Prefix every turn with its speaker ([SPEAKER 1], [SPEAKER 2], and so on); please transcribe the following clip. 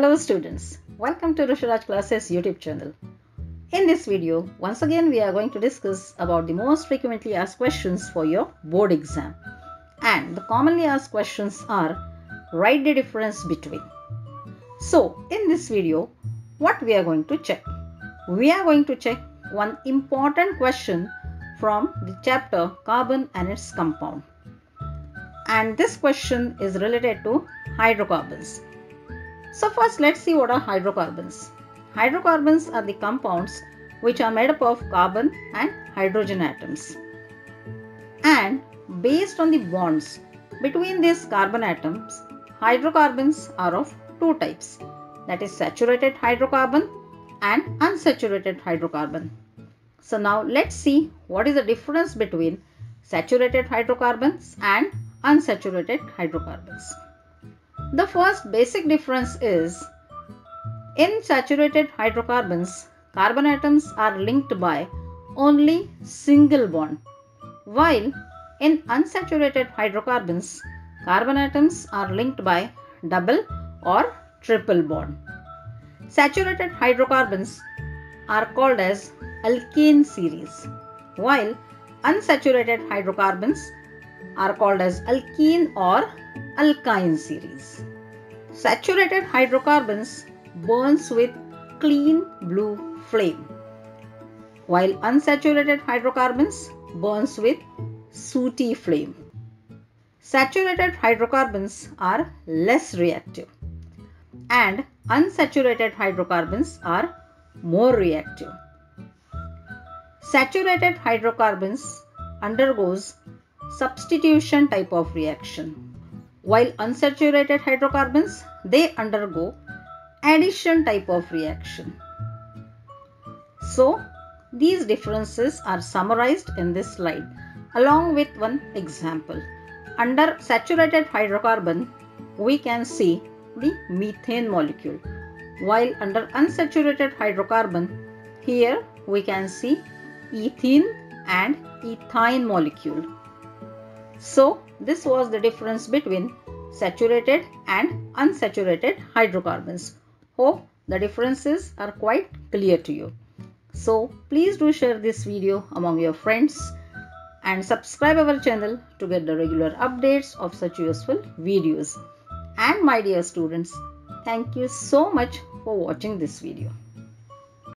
[SPEAKER 1] Hello students, welcome to VrushuRaj Classes YouTube channel. In this video, once again we are going to discuss about the most frequently asked questions for your board exam. And the commonly asked questions are, write the difference between. So, in this video, what we are going to check? We are going to check one important question from the chapter Carbon and its Compound. And this question is related to hydrocarbons. So first let's see what are hydrocarbons. Hydrocarbons are the compounds which are made up of carbon and hydrogen atoms. And based on the bonds between these carbon atoms, hydrocarbons are of two types that is saturated hydrocarbon and unsaturated hydrocarbon. So now let's see what is the difference between saturated hydrocarbons and unsaturated hydrocarbons. The first basic difference is in saturated hydrocarbons, carbon atoms are linked by only single bond, while in unsaturated hydrocarbons, carbon atoms are linked by double or triple bond. Saturated hydrocarbons are called as alkane series, while unsaturated hydrocarbons are called as alkene or alkyne series. Saturated hydrocarbons burns with clean blue flame while unsaturated hydrocarbons burns with sooty flame. Saturated hydrocarbons are less reactive and unsaturated hydrocarbons are more reactive. Saturated hydrocarbons undergoes substitution type of reaction while unsaturated hydrocarbons they undergo addition type of reaction. So these differences are summarized in this slide along with one example. Under saturated hydrocarbon we can see the methane molecule while under unsaturated hydrocarbon here we can see ethene and ethyne molecule. So this was the difference between saturated and unsaturated hydrocarbons. Hope the differences are quite clear to you. So please do share this video among your friends and subscribe our channel to get the regular updates of such useful videos. And my dear students, thank you so much for watching this video.